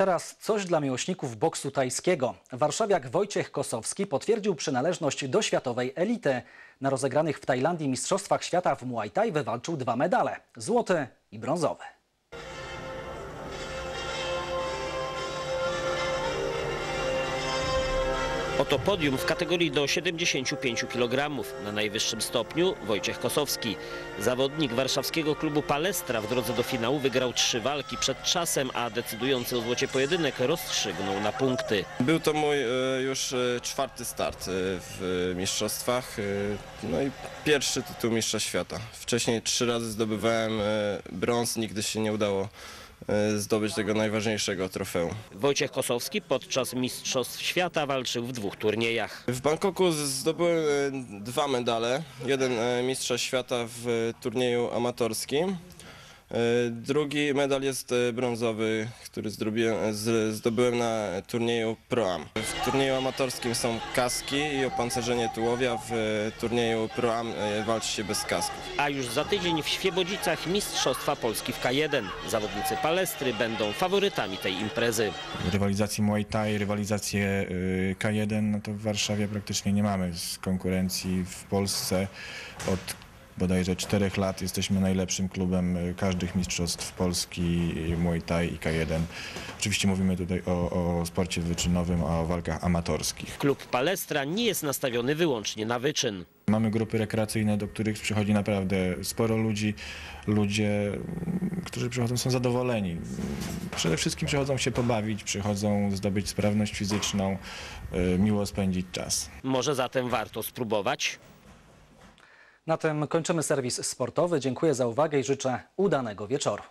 Teraz coś dla miłośników boksu tajskiego. Warszawiak Wojciech Kosowski potwierdził przynależność do światowej elity. Na rozegranych w Tajlandii Mistrzostwach Świata w Muay Thai wywalczył dwa medale – złoty i brązowy. Oto podium w kategorii do 75 kg. Na najwyższym stopniu Wojciech Kosowski. Zawodnik warszawskiego klubu Palestra w drodze do finału wygrał trzy walki przed czasem, a decydujący o złocie pojedynek rozstrzygnął na punkty. Był to mój e, już e, czwarty start e, w mistrzostwach, no i pierwszy tytuł mistrza świata. Wcześniej trzy razy zdobywałem brąz, nigdy się nie udało zdobyć tego najważniejszego trofeum. Wojciech Kosowski podczas Mistrzostw Świata walczył w dwóch turniejach. W Bangkoku zdobyłem e, dwa medale. Jeden e, mistrza świata w turnieju amatorskim. E, Drugi medal jest e, brązowy, który z- zdobyłem na turnieju Pro-Am. W turnieju amatorskim są kaski i opancerzenie tułowia. W e, turnieju Pro-Am e, walczy się bez kasków. A już za tydzień w Świebodzicach Mistrzostwa Polski w K1. Zawodnicy Palestry będą faworytami tej imprezy. rywalizacji Muay Thai, rywalizację y, K1, no to w Warszawie praktycznie nie mamy z konkurencji w Polsce. Od bodajże czterech lat jesteśmy najlepszym klubem y, każdych mistrzostw Polski Muay Thai i K1. Oczywiście mówimy tutaj o, o sporcie wyczynowym, o walkach amatorskich. Klub Palestra nie jest nastawiony wyłącznie na wyczyn. Mamy grupy rekreacyjne, do których przychodzi naprawdę sporo ludzi. Ludzie, mm, którzy przychodzą, są zadowoleni. Przede wszystkim przychodzą się pobawić, przychodzą zdobyć sprawność fizyczną, y, miło spędzić czas. Może zatem warto spróbować? Na tym kończymy serwis sportowy. Dziękuję za uwagę i życzę udanego wieczoru.